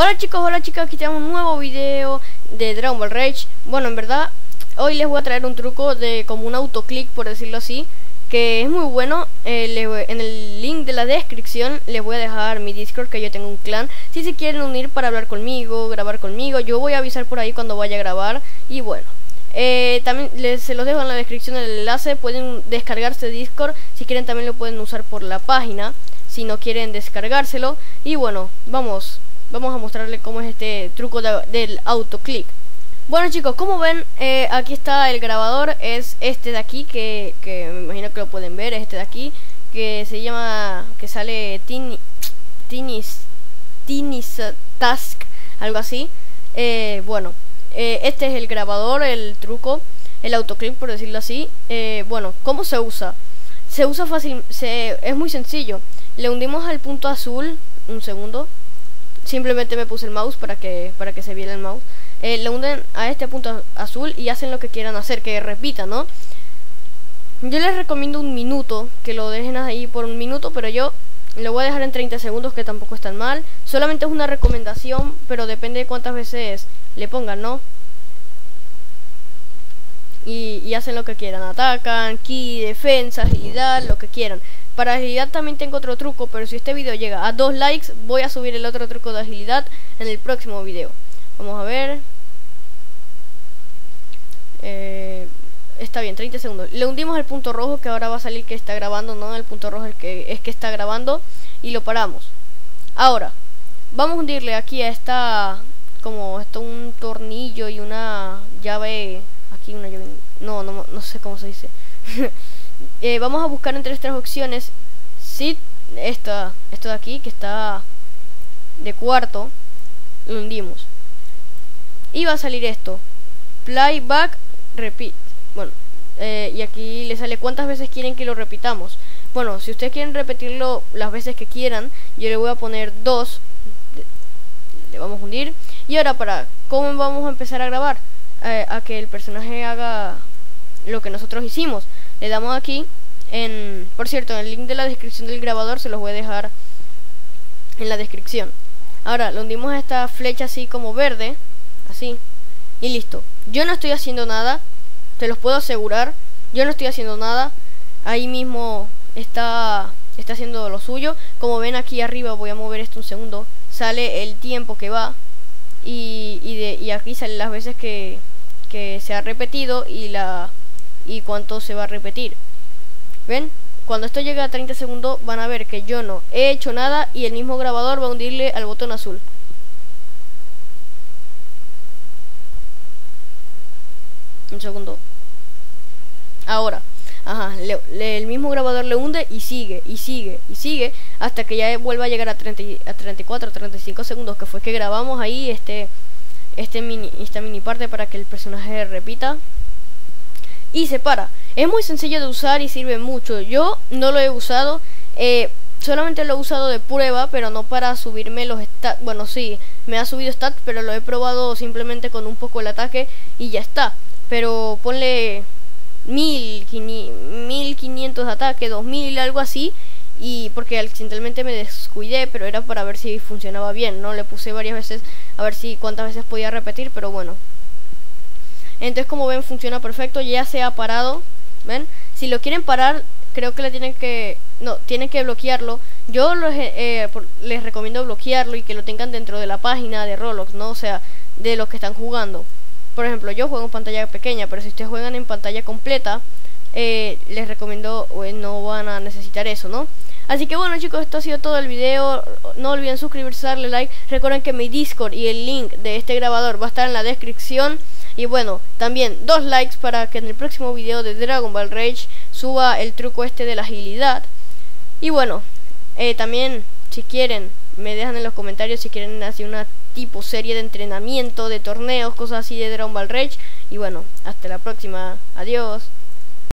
Hola chicos, hola chicas, aquí tenemos un nuevo video de Dragon Ball Rage. Bueno, en verdad, hoy les voy a traer un truco de como un autoclick, por decirlo así Que es muy bueno, eh, en el link de la descripción les voy a dejar mi Discord, que yo tengo un clan. Si se quieren unir para hablar conmigo, grabar conmigo, yo voy a avisar por ahí cuando vaya a grabar. Y bueno, eh, también les, se los dejo en la descripción el enlace, pueden descargarse Discord. Si quieren también lo pueden usar por la página si no quieren descargárselo. Y bueno, vamos vamos a mostrarle cómo es este truco del autoclick. Bueno chicos, como ven, eh, aquí está el grabador, es este de aquí, que, me imagino que lo pueden ver, es este de aquí, que se llama, que sale Tiny, Tinis, Tinis Task, algo así. Eh, bueno, eh, este es el grabador, el truco, el autoclick por decirlo así. bueno, ¿cómo se usa? Se usa fácil, se, es muy sencillo. Le hundimos al punto azul, un segundo, simplemente me puse el mouse para que, para que se viera el mouse. Eh, hunden a este punto azul y hacen lo que quieran hacer, que repita, ¿no? Yo les recomiendo un minuto, que lo dejen ahí por un minuto, pero yo lo voy a dejar en 30 segundos, que tampoco es tan mal. Solamente es una recomendación, pero depende de cuántas veces le pongan, ¿no? Y, y hacen lo que quieran, atacan, ki, defensa, agilidad, lo que quieran. Para agilidad también tengo otro truco, pero si este video llega a dos likes, voy a subir el otro truco de agilidad en el próximo video. Vamos a ver. Eh, está bien, 30 segundos. Le hundimos el punto rojo que ahora va a salir que está grabando, ¿no? El punto rojo es que, es que está grabando y lo paramos. Ahora, vamos a hundirle aquí a esta, como esto un tornillo y una llave, aquí una llave, no, no, no sé cómo se dice. Eh, vamos a buscar entre estas opciones si esta, esto de aquí que está de cuarto lo hundimos. Y va a salir esto. Playback repeat. Bueno eh, y aquí le sale cuántas veces quieren que lo repitamos. Bueno si ustedes quieren repetirlo las veces que quieran yo le voy a poner dos le vamos a hundir. Y ahora para cómo vamos a empezar a grabar eh, a que el personaje haga lo que nosotros hicimos le damos aquí en por cierto el link de la descripción del grabador se los voy a dejar en la descripción. Ahora le hundimos a esta flecha así como verde así y listo. Yo no estoy haciendo nada te los puedo asegurar yo no estoy haciendo nada ahí mismo está está haciendo lo suyo. Como ven aquí arriba voy a mover esto un segundo sale el tiempo que va y, y, de, y aquí salen las veces que, que se ha repetido y la y cuánto se va a repetir. ¿Ven? Cuando esto llegue a 30 segundos van a ver que yo no he hecho nada y el mismo grabador va a hundirle al botón azul. Un segundo. Ahora, ajá, el mismo grabador le hunde y sigue, y sigue, y sigue, hasta que ya vuelva a llegar a, 30, a 34, 35 segundos, que fue que grabamos ahí este, este mini, esta mini parte para que el personaje repita y se para. Es muy sencillo de usar y sirve mucho. Yo no lo he usado, eh, solamente lo he usado de prueba, pero no para subirme los stats. Bueno, sí, me ha subido stats, pero lo he probado simplemente con un poco el ataque y ya está. Pero ponle 1500 de ataque, 2000, algo así. Y porque accidentalmente me descuidé, pero era para ver si funcionaba bien, ¿no? Le puse varias veces a ver si cuántas veces podía repetir, pero bueno, entonces como ven funciona perfecto, ya se ha parado, ¿ven? Si lo quieren parar, creo que le tienen que, no, tienen que bloquearlo. Yo eh, eh, les recomiendo bloquearlo y que lo tengan dentro de la página de Roblox, ¿no? O sea, de los que están jugando. Por ejemplo, yo juego en pantalla pequeña, pero si ustedes juegan en pantalla completa, eh, les recomiendo, no van a necesitar eso, ¿no? Así que bueno chicos, esto ha sido todo el video. No olviden suscribirse, darle like. Recuerden que mi Discord y el link de este grabador va a estar en la descripción. Y bueno, también dos likes para que en el próximo video de Dragon Ball Rage suba el truco este de la agilidad. Y bueno, eh, también si quieren, me dejan en los comentarios si quieren hacer una tipo serie de entrenamiento, de torneos, cosas así de Dragon Ball Rage. Y bueno, hasta la próxima. Adiós.